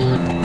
Bye.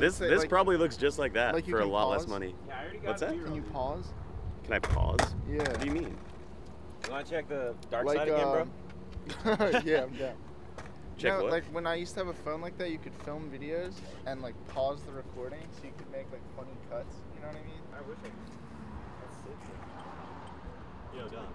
This say, this like- probably looks just like that like for a can lot less money. Yeah, I already got What's that? Can you pause? Can I pause? Yeah. What do you mean? You want to check the dark like side again, bro? um, yeah, I'm down. Check no, what? like when I used to have a phone like that, you could film videos and like pause the recording so you could make like funny cuts. You know what I mean? I wish I. That's sick. Yo, John.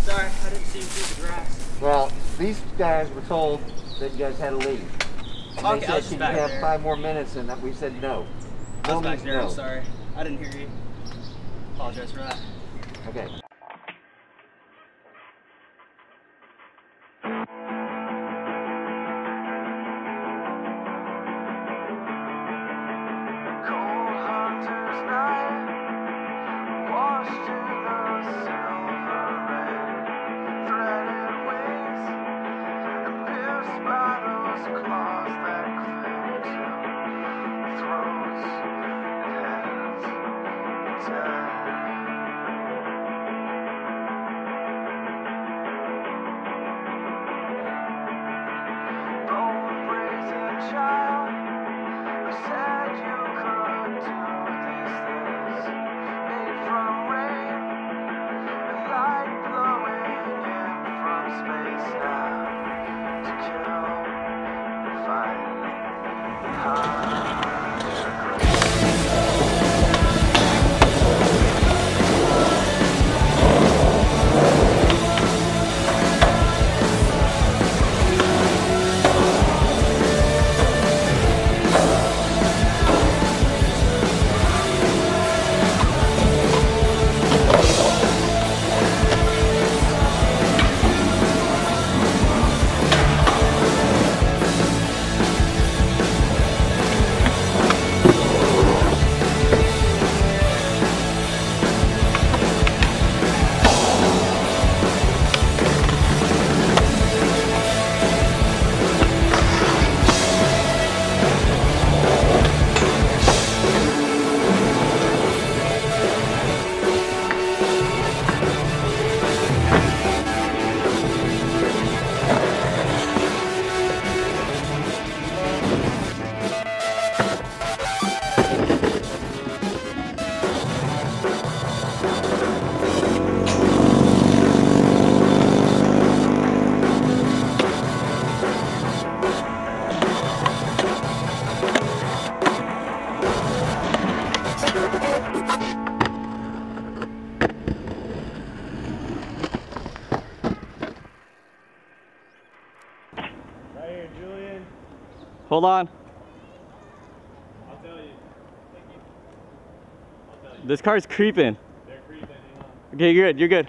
Sorry, I didn't see you through the grass. Well, these guys were told that you guys had to leave. And Okay, they I said, you back have there. five more minutes? And that we said no. I No was back means there. no. I'm sorry. I didn't hear you. Apologize for that. Okay. Tell you. This car's creeping. They're creeping. On. Okay, you're good. You're good.